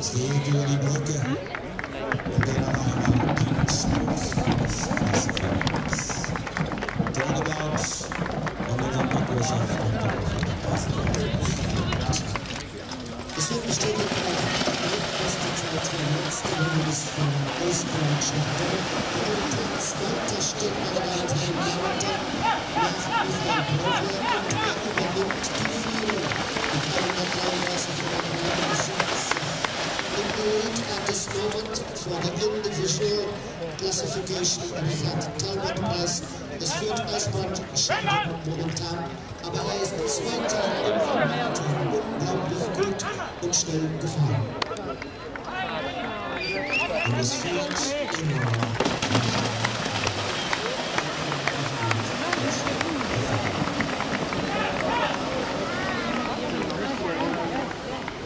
Serie 2. moment for the individual classification fährt Talbot Press. Es führt Osbert Schenken momentan, aber er ist Zweiter im Marathon. Unglaublich gut und schnell gefahren. Und es führt immer.